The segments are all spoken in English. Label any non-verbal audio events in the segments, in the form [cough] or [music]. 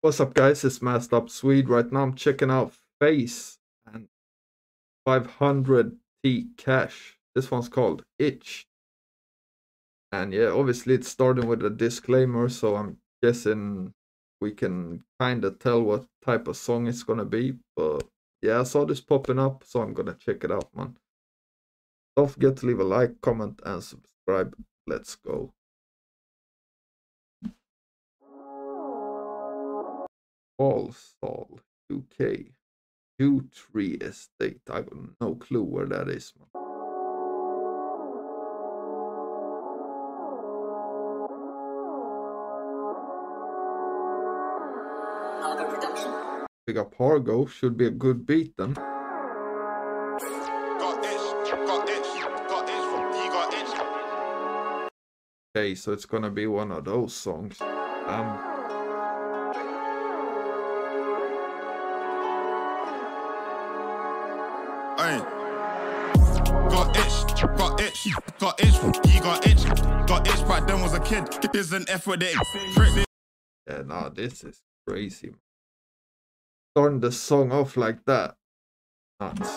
What's up, guys? It's Masked Up Swede. Right now, I'm checking out Face and 500 Tcash. This one's called Itch. And yeah, obviously, it's starting with a disclaimer, so I'm guessing we can kind of tell what type of song it's gonna be. But yeah, I saw this popping up, so I'm gonna check it out, man. Don't forget to leave a like, comment, and subscribe. Let's go. Walsall, UK. Yew Estate. I have no clue where that is. Big up Hargo. Should be a good beat then. Got got got. Okay, so it's gonna be one of those songs. Um, Ay. Got itch, got itch, got itch, you got itch, got itch back then was a kid. Here's an F with it. Yeah, nah, this is crazy. Starting the song off like that. Nuts.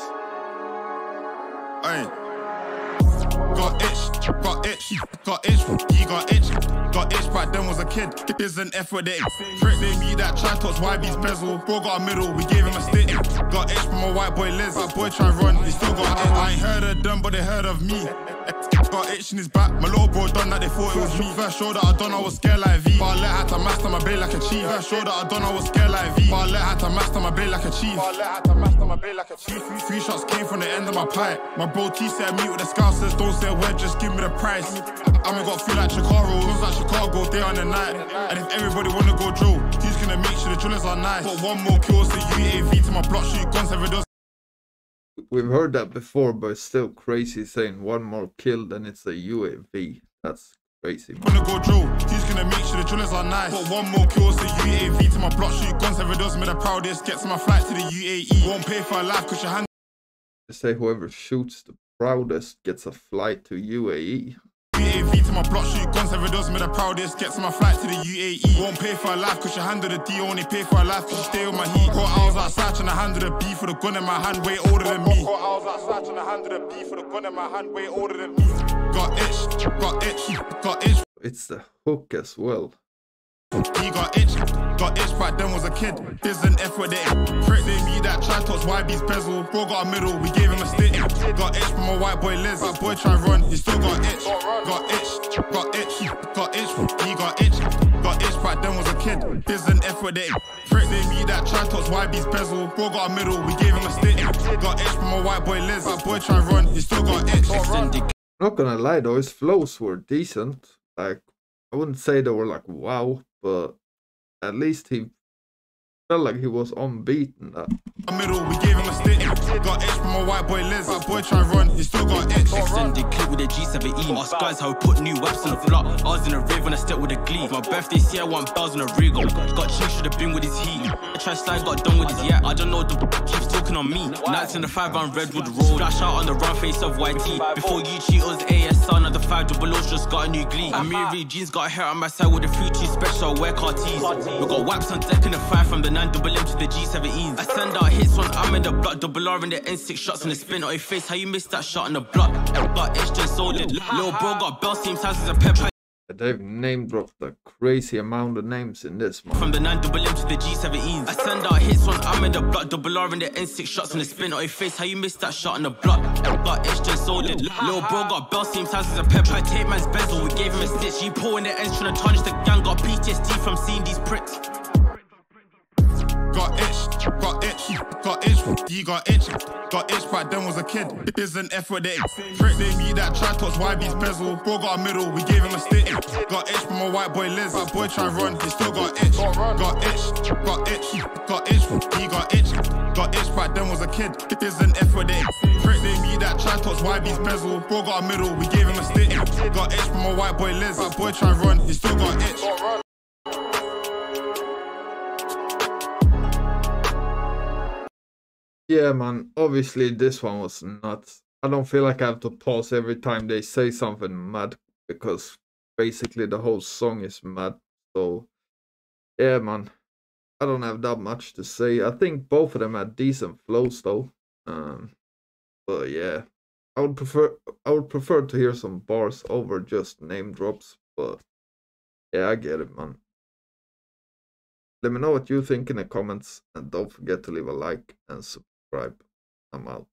Ay. Got itch, got itch, got itch, you got itch, got itch back then was a kid. Here's an F with it. They me that try touch YB's bezel. Bro got a middle, we gave him a stick. Got itch from a white boy Liz. That boy try run, he still got it. I ain't heard of them, but they heard of me. Got itch in his back. My little bro done that, they thought it was me. First show that I done, I was scared like V. But I let her to master my blade like a chief. First show that I done, I was scared like V. But I let her to master my blade like a chief. But I to master my blade like a chief. Three, shots came from the end of my pipe. My bro T said meet with the scousers. Don't say a word, just give me the price. I'ma got feel like Chicago. Cause like Chicago, day on the night. And if everybody wanna go drill, who's gonna make sure the drillers are nice? Got one more kills to UAV to my block, shoot guns every dozen. We've heard that before, but it's still crazy saying one more kill, then it's a UAV. That's crazy. Wanna go drill, who's gonna make sure the drillers are nice? Got one more kills to UAV to my block, shoot guns every dozen. Me the proudest, get to my flight to the UAE. Won't pay for a life cause your hand They say whoever shoots the proudest gets a flight to. UAE. UAV to my block, shoot guns every dozen. Me the proudest, get to my flight to the UAE. Won't pay for a life cause your handle the D, only pay for a life cause you stay with my heat. Got hours outside trying to handle the B for the gun in my hand, way older than me. Got hours outside trying to handle the B for the gun in my hand, way older than me. Got itch, got itch, got itch. It's the hook as well. He got itch, got itch back then was a kid. Here's an F with it. Prick they me that try touch YB's bezel. Bro got a middle, we gave him a stick. Got itch from a white boy Liz. That boy try run, he still got itch. Got itch, got itch, got itch. He got itch, got itch back then was a kid. Here's an F with it. Prick they me that try touch YB's bezel. Bro got a middle, we gave him a stick. Got itch from a white boy Liz. That boy try run, he still got itch. Not gonna lie though, his flows were decent. Like I wouldn't say they were like wow, but at least he felt like he was unbeaten. Uh. That A middle, we gave him a stick. Got itch from a white boy Liz. That boy try run, he still got itch. Extended clip with a G7E. Ask guys how we put new webs on the block. I was in a rave when I stepped with a glee. My birthday, see I want bells on a regal. Got chicks should have been with his heat. I tried slide, got done with his yeah. I don't know, what the keeps talking on me. Nights in the five on Redwood Road. Splash out on the round face of YT. Before you cheat, it was ASR, now the five double O's just got a new glee. [laughs] Amiri jeans got hair on my side with a few T special, wear car tees. We got wax on deck in the five from the 9 double M to the G7Es. I send out hits when I'm in the block, double R in the N6 shots on the spin on your face. How you missed that shot in the block? Got itched and sold it. Little bro got bell same size as a pep. They've name dropped a crazy amount of names in this one. From the 9 double M to the G7Es. I send out hits when I'm in the block, double R in the N6 shots on the spin on your face. How you missed that shot in the block? Got itched just sold it. Little bro got bell same size as a pep. I take man's bezel, we gave him a stitch. He pull in the ends trying to tarnish the gang. Got PTSD from seeing these pricks. Got itch, got itch. He got itch, got itch back then was a kid. Here's an F with it. Prick they me that try touch YB's bezel. Bro got a middle, we gave him a stick. Got itch from a white boy Liz. That boy try run, he still got itch. Got itch, got itch, got itch. He got itch, got itch back then was a kid. Here's an F with it. Prick they me that try touch YB's bezel. Bro got a middle, we gave him a stick. Got itch from a white boy Liz. That boy try run, he still got itch. Yeah, man. Obviously, this one was nuts. I don't feel like I have to pause every time they say something mad because basically the whole song is mad. So, yeah, man. I don't have that much to say. I think both of them had decent flows though. Um, but yeah, I would prefer I would prefer to hear some bars over just name drops. But yeah, I get it, man. Let me know what you think in the comments, and don't forget to leave a like and subscribe. I'm out.